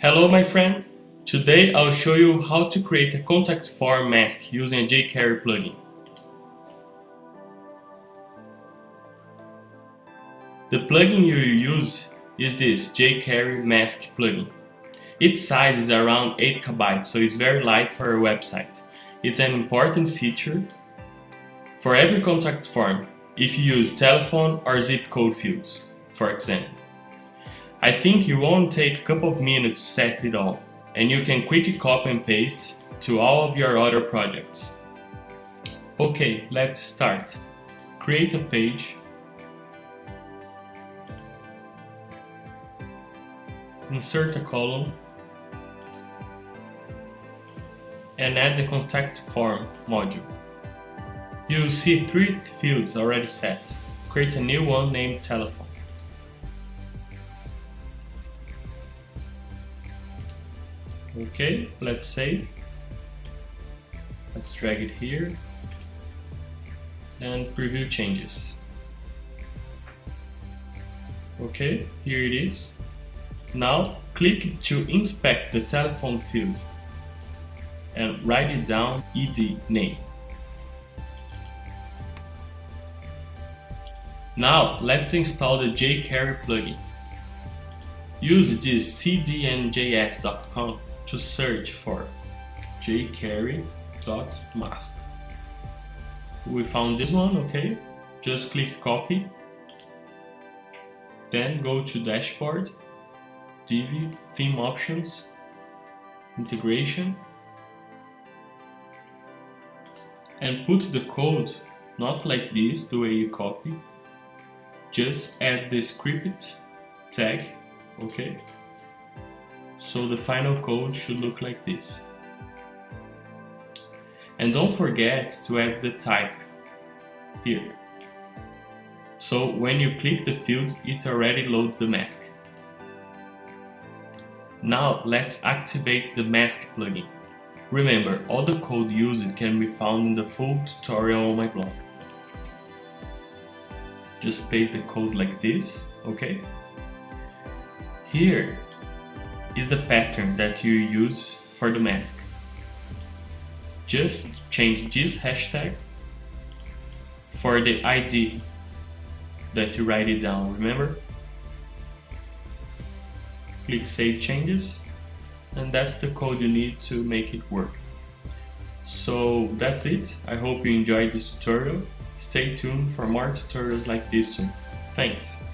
Hello my friend! Today I'll show you how to create a contact form mask using a jQuery plugin. The plugin you'll use is this jQuery mask plugin. Its size is around 8 KB, so it's very light for a website. It's an important feature for every contact form if you use telephone or zip code fields, for example. I think you won't take a couple of minutes to set it all, and you can quickly copy and paste to all of your other projects. Okay, let's start. Create a page. Insert a column and add the contact form module. You'll see three fields already set. Create a new one named telephone. Okay, let's save. Let's drag it here and preview changes. Okay, here it is. Now click to inspect the telephone field and write it down ed name. Now let's install the jQuery plugin. Use this cdnjs.com to search for jQuery.mask. We found this one, okay? Just click copy. Then go to dashboard, Divi, theme options, integration, and put the code not like this, the way you copy. Just add the script tag, okay? So the final code should look like this. And don't forget to add the type here. So when you click the field, it already loads the mask. Now let's activate the mask plugin. Remember, all the code used can be found in the full tutorial on my blog. Just paste the code like this, okay? Here is the pattern that you use for the mask. Just change this hashtag for the ID that you write it down, remember? Click Save Changes and that's the code you need to make it work. So that's it, I hope you enjoyed this tutorial. Stay tuned for more tutorials like this soon. Thanks!